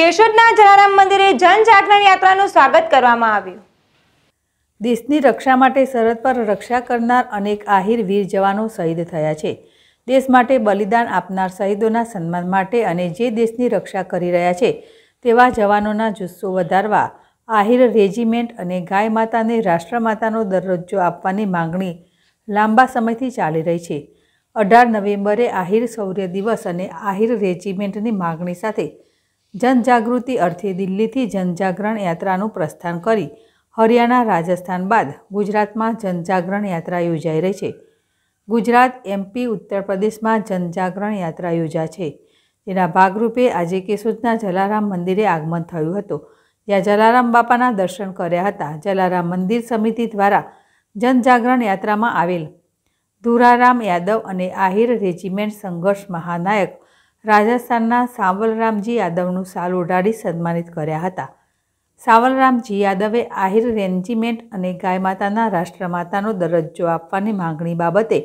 કેશોદના જલારામ મંદિરે જનજાગરણ યાત્રાનું સ્વાગત કરવામાં આવ્યું. દેશની રક્ષા માટે સરહદ પર રક્ષા કરનાર અનેક આહિર વીર જવાનો શહીદ થયા છે. દેશ માટે બલિદાન આપનાર શહીદોના સન્માન માટે અને જે દેશની રક્ષા કરી રહ્યા છે, તેવા જવાનોના જુસ્સો વધારવા આહિર રેજિમેન્ટ અને ગાય માતાને રાષ્ટ્રમાતાનો દરજ્જો આપવાની માંગણી લાંબા સમયથી ચાલી રહી છે. અઢાર નવેમ્બરે આહિર શૌર્ય દિવસ અને આહિર રેજિમેન્ટની માગણી સાથે જનજાગૃતિ અર્થે દિલ્હીથી જનજાગરણ યાત્રાનું પ્રસ્થાન કરી હરિયાણા રાજસ્થાન બાદ ગુજરાતમાં જનજાગરણ યાત્રા યોજાઈ રહી છે. ગુજરાત, એમપી ઉત્તર પ્રદેશમાં જનજાગરણ યાત્રા યોજા છે જેના ભાગરૂપે આજે કેશોદના જલારામ મંદિરે આગમન થયું હતું. જ્યાં જલારામ બાપાના દર્શન કર્યા હતા. જલારામ મંદિર સમિતિ દ્વારા જનજાગરણ યાત્રામાં આવેલ ધુરારામ યાદવ અને આહિર રેજિમેન્ટ સંઘર્ષ મહાનાયક રાજસ્થાનના સાવલરામજી યાદવનું સાલ ઓઢાડી સન્માનિત કર્યા હતા. સાવલરામજી યાદવે આહિર રેન્જીમેન્ટ અને ગાય માતાના રાષ્ટ્રમાતાનો દરજ્જો આપવાની માંગણી બાબતે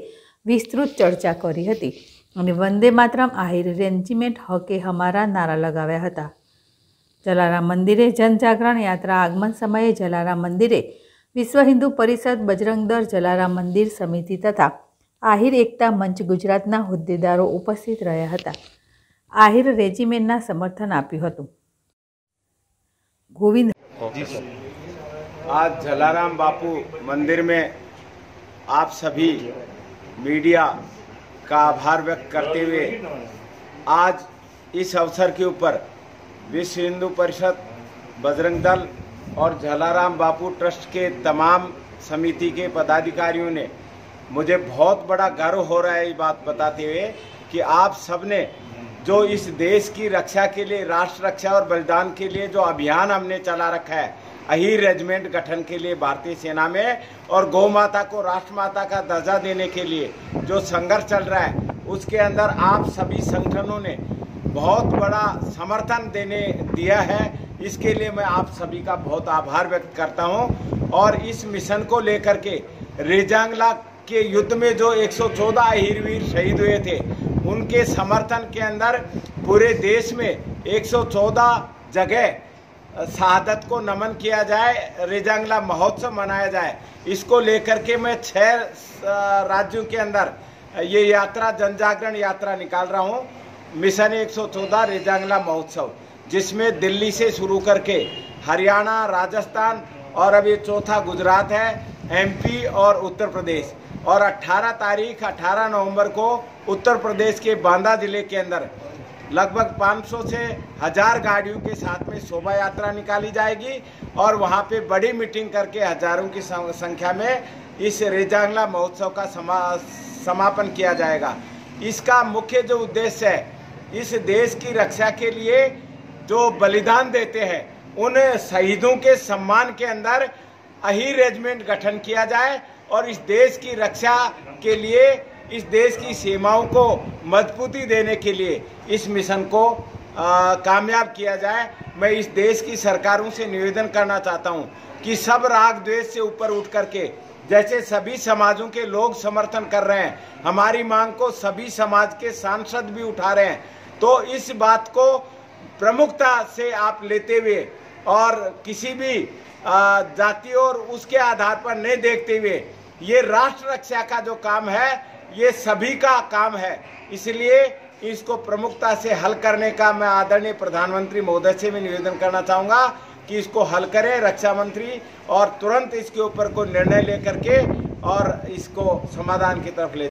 વિસ્તૃત ચર્ચા કરી હતી અને વંદે માતરમ આહિર રેન્જીમેન્ટ હકે હમારા નારા લગાવ્યા હતા. જલારામ મંદિરે જનજાગરણ યાત્રા આગમન સમયે જલારામ મંદિરે વિશ્વ હિન્દુ પરિષદ બજરંગદળ જલારામ મંદિર સમિતિ તથા આહિર એકતા મંચ ગુજરાતના હોદ્દેદારો ઉપસ્થિત રહ્યા હતા. આહિર રેજિમેન્ટના સમર્થન આપ્યું હતું ગોવિંદ आज जलाराम बापू मंदिर में आप सभी मीडिया का आभार व्यक्त करते हुए आज इस अवसर के ऊपर विश्व हिंदू परिषद बजरंग दल और जलाराम बापू ट्रस्ट के तमाम समिति के पदाधिकारियों ने मुझे बहुत बड़ा गर्व हो रहा है ये बात बताते हुए कि आप सबने जो इस देश की रक्षा के लिए, राष्ट्र रक्षा और बलिदान के लिए जो अभियान हमने चला रखा है, अहीर रेजिमेंट गठन के लिए भारतीय सेना में और गौ माता को राष्ट्रमाता का दर्जा देने के लिए जो संघर्ष चल रहा है, उसके अंदर आप सभी संगठनों ने बहुत बड़ा समर्थन देने दिया है। इसके लिए मैं आप सभी का बहुत आभार व्यक्त करता हूँ। और इस मिशन को लेकर के रेजांगला के युद्ध में जो 114 अहीरवीर शहीद हुए थे उनके समर्थन के अंदर पूरे देश में 114 जगह शहादत को नमन किया जाए, रेजांगला महोत्सव मनाया जाए। इसको लेकर के मैं छह राज्यों के अंदर ये यात्रा, जनजागरण यात्रा निकाल रहा हूँ। मिशन 114 रेजांगला महोत्सव, जिसमें दिल्ली से शुरू करके हरियाणा, राजस्थान और ये चौथा गुजरात है, एमपी और उत्तर प्रदेश। और 18 तारीख 18 नवंबर को उत्तर प्रदेश के बांदा ज़िले के अंदर लगभग 500 से हज़ार गाड़ियों के साथ में शोभा यात्रा निकाली जाएगी और वहाँ पे बड़ी मीटिंग करके हज़ारों की संख्या में इस रेजांगला महोत्सव का समा, समापन किया जाएगा। इसका मुख्य जो उद्देश्य है, इस देश की रक्षा के लिए जो बलिदान देते हैं, उन शहीदों के सम्मान के अंदर अही रेजिमेंट गठन किया जाए और इस देश की रक्षा के लिए, इस देश की सीमाओं को मजबूती देने के लिए इस मिशन को कामयाब किया जाए। मैं इस देश की सरकारों से निवेदन करना चाहता हूँ कि सब राग द्वेष से ऊपर उठ करके, जैसे सभी समाजों के लोग समर्थन कर रहे हैं, हमारी मांग को सभी समाज के सांसद भी उठा रहे हैं तो इस बात को प्रमुखता से आप लेते हुए और किसी भी जाति और उसके आधार पर नहीं देखते हुए, ये राष्ट्र रक्षा का जो काम है, ये सभी का काम है। इसलिए इसको प्रमुखता से हल करने का मैं आदरणीय प्रधानमंत्री महोदय से भी निवेदन करना चाहूँगा कि इसको हल करें रक्षा मंत्री और तुरंत इसके ऊपर कोई निर्णय लेकर के और इसको समाधान की तरफ़ ले